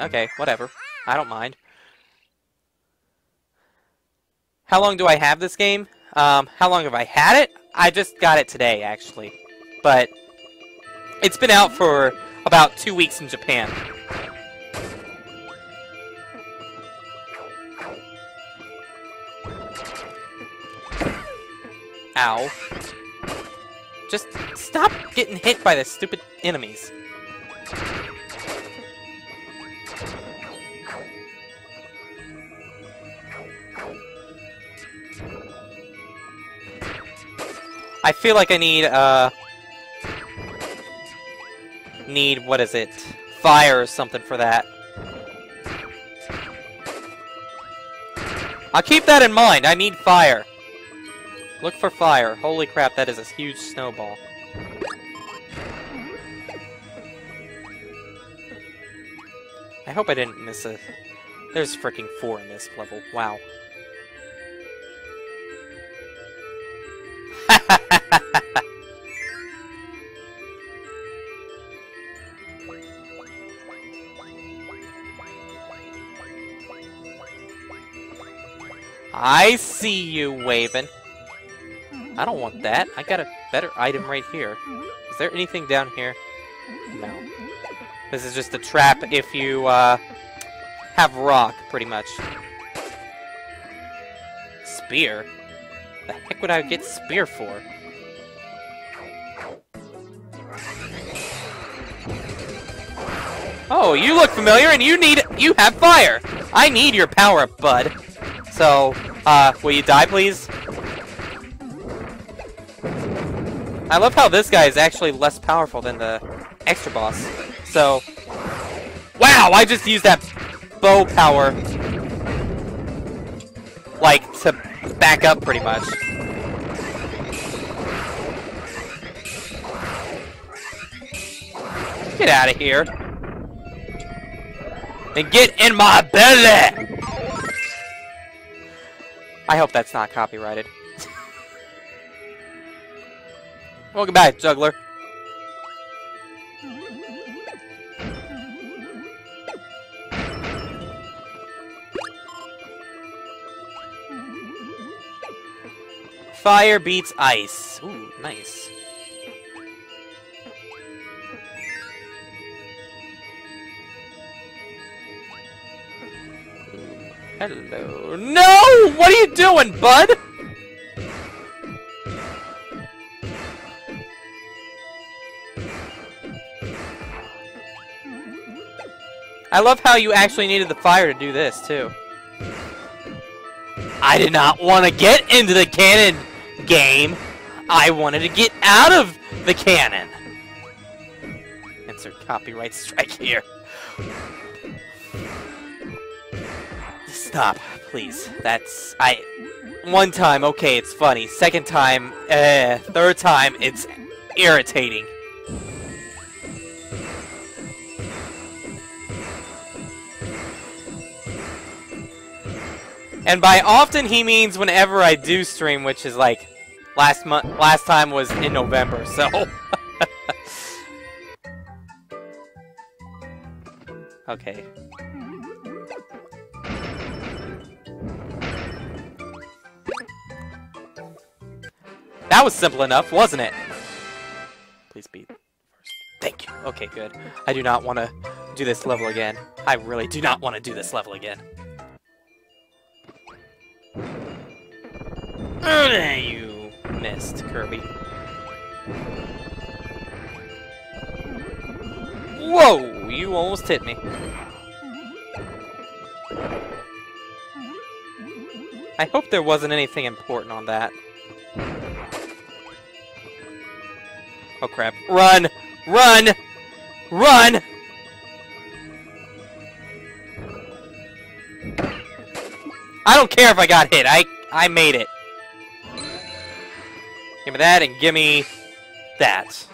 Okay, whatever. I don't mind. How long do I have this game? Um, how long have I had it? I just got it today, actually. But it's been out for about two weeks in Japan. Ow. Just stop getting hit by the stupid enemies. I feel like I need, uh... Need, what is it? Fire or something for that. I'll keep that in mind. I need fire. Look for fire. Holy crap, that is a huge snowball. I hope I didn't miss a... There's freaking four in this level. Wow. I see you waving. I don't want that. I got a better item right here. Is there anything down here? No. This is just a trap if you, uh, have rock, pretty much. Spear? The heck would I get spear for? Oh, you look familiar and you need- you have fire! I need your power, up, bud. So, uh, will you die, please? I love how this guy is actually less powerful than the extra boss. So, wow, I just used that bow power, like, to back up pretty much. Get out of here. And get in my belly! I hope that's not copyrighted. Welcome back, Juggler. Fire beats ice. Hello. No! What are you doing, bud? I love how you actually needed the fire to do this, too. I did not want to get into the cannon game. I wanted to get out of the cannon. Insert copyright strike here. Stop, please. That's... I... One time, okay, it's funny. Second time, uh, third time, it's irritating. And by often, he means whenever I do stream, which is like last month. Last time was in November, so. okay. That was simple enough, wasn't it? Please be first. Thank you. Okay, good. I do not want to do this level again. I really do not want to do this level again. Oh, you missed, Kirby. Whoa! You almost hit me. I hope there wasn't anything important on that. Oh crap. Run! Run! Run! I don't care if I got hit. I I made it. Give me that and give me that.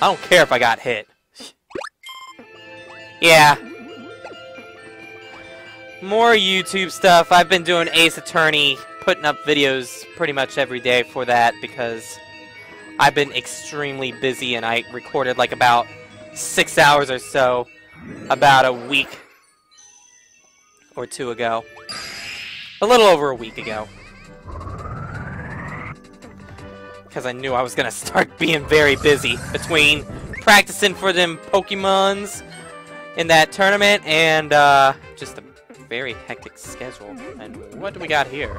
I don't care if I got hit. Yeah. More YouTube stuff. I've been doing Ace Attorney, putting up videos pretty much every day for that because I've been extremely busy and I recorded like about six hours or so about a week or two ago. A little over a week ago. Because I knew I was going to start being very busy between practicing for them Pokemons in that tournament and uh, just a very hectic schedule. And what do we got here?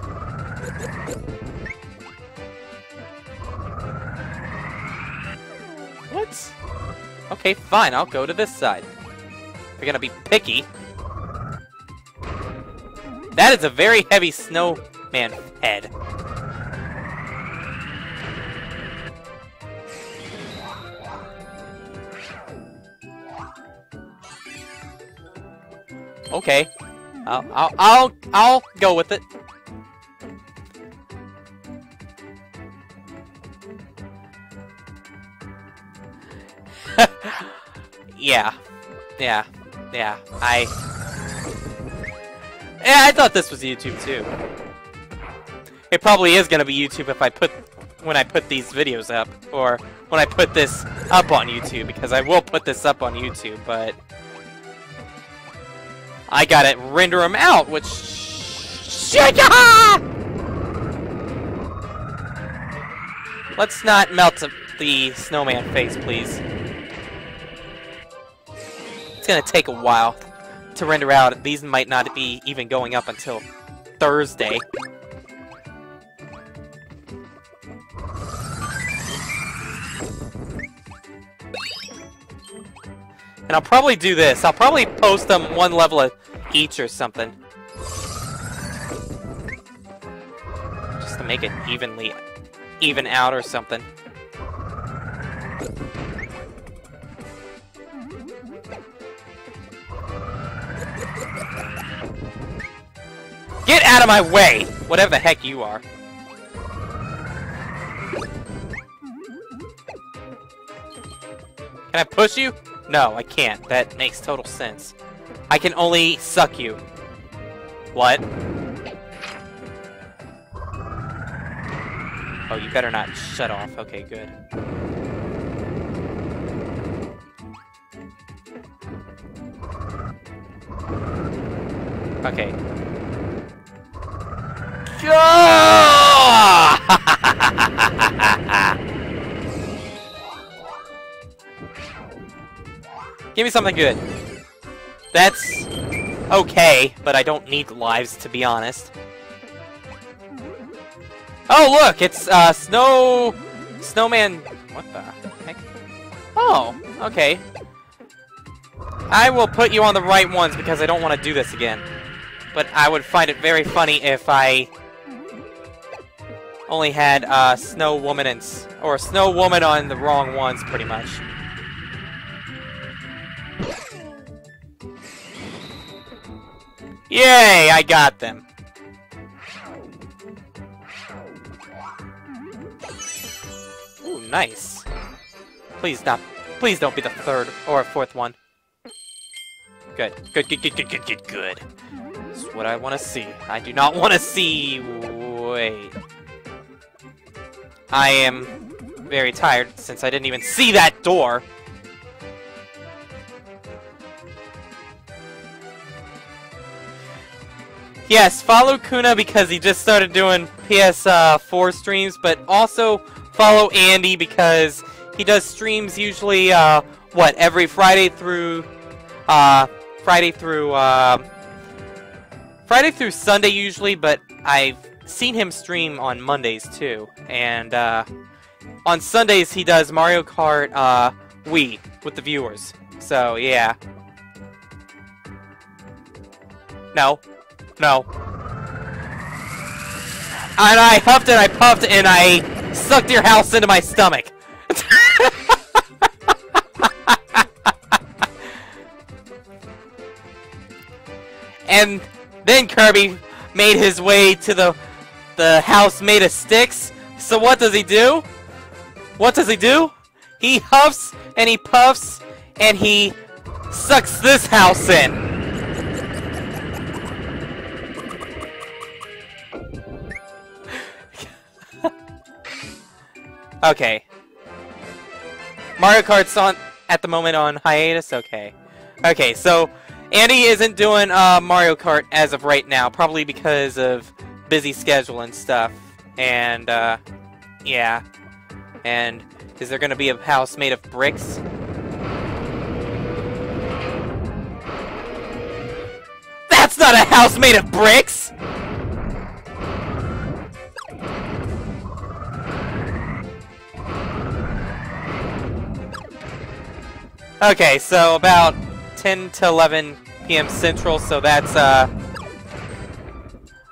What? Okay, fine, I'll go to this side. You're gonna be picky. That is a very heavy snowman head. Okay. I'll, I'll, I'll, I'll go with it. Yeah. Yeah. Yeah. I... Yeah, I thought this was YouTube too. It probably is gonna be YouTube if I put... when I put these videos up. Or when I put this up on YouTube, because I will put this up on YouTube, but... I gotta render them out, which... Shit! Let's not melt the snowman face, please. It's gonna take a while to render out. These might not be even going up until Thursday. And I'll probably do this. I'll probably post them one level of each or something. Just to make it evenly even out or something. Out of my way! Whatever the heck you are. Can I push you? No, I can't. That makes total sense. I can only suck you. What? Oh, you better not shut off. Okay, good. Okay. Give me something good. That's okay, but I don't need lives, to be honest. Oh, look! It's, uh, Snow... Snowman... What the heck? Oh, okay. I will put you on the right ones because I don't want to do this again. But I would find it very funny if I only had uh, Snow Woman and or Snow Woman on the wrong ones, pretty much. Yay! I got them. Ooh, nice. Please not. Please don't be the third or fourth one. Good. Good, good, good, good, good, good, good. This is what I want to see. I do not want to see... Wait. I am very tired since I didn't even see that door. Yes, follow Kuna because he just started doing PS4 uh, streams, but also follow Andy because he does streams usually, uh, what, every Friday through, uh, Friday through, uh, Friday through Sunday usually, but I've seen him stream on Mondays too, and, uh, on Sundays he does Mario Kart, uh, Wii with the viewers. So, yeah. No. No. And I huffed and I puffed and I sucked your house into my stomach. and then Kirby made his way to the the house made of sticks. So what does he do? What does he do? He huffs and he puffs and he sucks this house in. Okay. Mario Kart's on at the moment on hiatus. Okay. Okay, so Andy isn't doing uh, Mario Kart as of right now, probably because of busy schedule and stuff. And, uh, yeah. And is there gonna be a house made of bricks? That's not a house made of bricks! Okay, so about 10 to 11 p.m. Central, so that's, uh,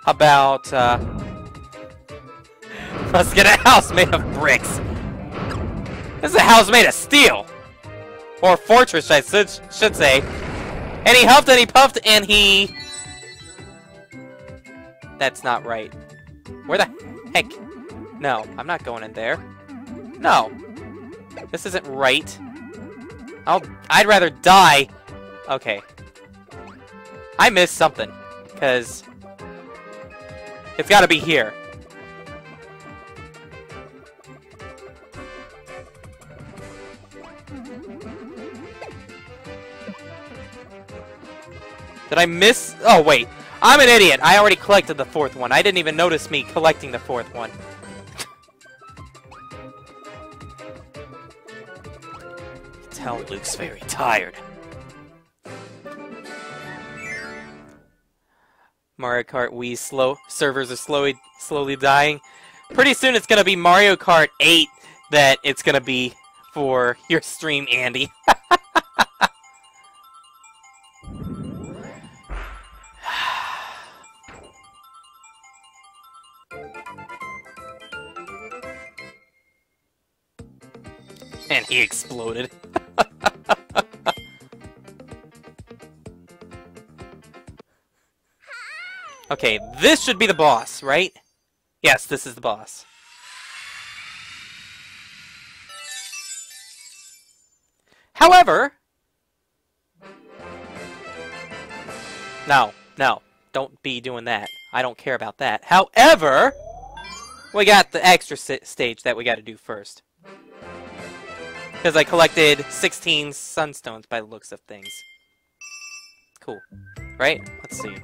about, uh, let's get a house made of bricks. This is a house made of steel! Or fortress, I should, should say. And he huffed and he puffed and he... That's not right. Where the heck? No, I'm not going in there. No. This isn't right. I'll, I'd rather die. Okay. I missed something. Because... It's gotta be here. Did I miss? Oh, wait. I'm an idiot. I already collected the fourth one. I didn't even notice me collecting the fourth one. Tell Luc's very tired. Mario Kart Wii slow servers are slowly slowly dying. Pretty soon it's gonna be Mario Kart 8 that it's gonna be for your stream, Andy. and he exploded. Okay, this should be the boss, right? Yes, this is the boss. However... No, no. Don't be doing that. I don't care about that. However... We got the extra stage that we got to do first. Because I collected 16 sunstones by the looks of things. Cool. Right? Let's see.